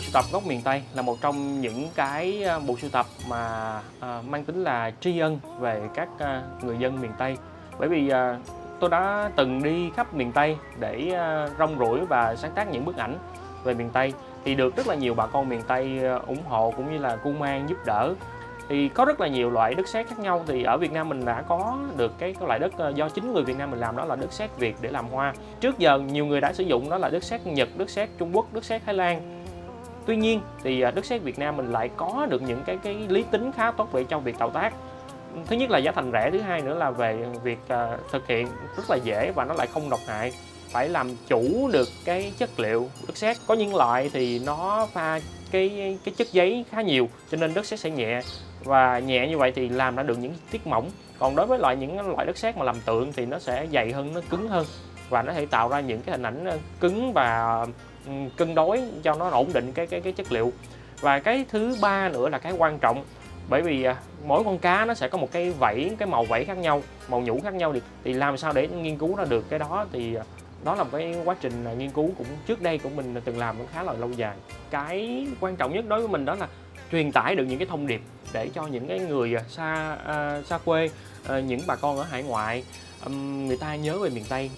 sưu tập gốc miền Tây là một trong những cái ờ, bộ sưu tập mà à, mang tính là tri ân về các à, người dân miền Tây. Bởi vì à, tôi đã từng đi khắp miền Tây để à, rong ruổi và sáng tác những bức ảnh về miền Tây. Thì được rất là nhiều bà con miền Tây ủng hộ cũng như là cung mang giúp đỡ. Thì có rất là nhiều loại đất sét khác nhau. Thì ở Việt Nam mình đã có được cái, loại đất do chính người Việt Nam mình làm đó là đất sét Việt để làm hoa. Trước giờ nhiều người đã sử dụng đó là đất sét Nhật đất sét Trung Quốc đất sét Thái Lan tuy nhiên thì à, đất sét Việt Nam mình lại có được những cái cái lý tính khá tốt về trong việc tạo tác. Thứ nhất là giá thành rẻ, thứ hai nữa là về việc à, thực hiện rất là dễ và nó lại không độc hại. Phải làm chủ được cái chất liệu đất sét. Có những loại thì nó pha cái cái chất giấy khá nhiều, cho nên đất sét sẽ nhẹ. Và nhẹ như vậy thì làm ra được những tiết mỏng. Còn đối với loại những loại đất sét mà làm tượng thì nó sẽ dày hơn, nó cứng hơn. Và nó thể tạo ra những cái hình ảnh ờ, cứng và Ừ, cân đối cho nó ổn định cái cái cái chất liệu. Và cái thứ ba nữa là cái quan trọng, bởi vì à, mỗi con cá nó sẽ có một cái vảy, cái màu vảy khác nhau, màu nhũ khác nhau thì thì làm sao để nghiên cứu ra được cái đó thì à, đó là một cái quá trình à, nghiên cứu cũng trước đây của mình từng làm cũng khá là lâu dài. Cái quan trọng nhất đối với mình đó là truyền tải được những cái thông điệp để cho những cái người xa xa quê những bà con ở hải ngoại người ta nhớ về miền Tây.